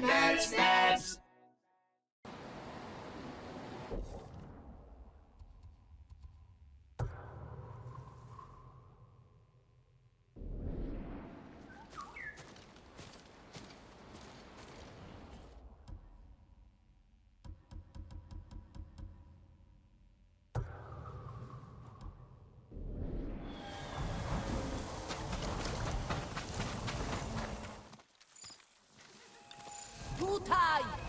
Baby Steps. Tutaj!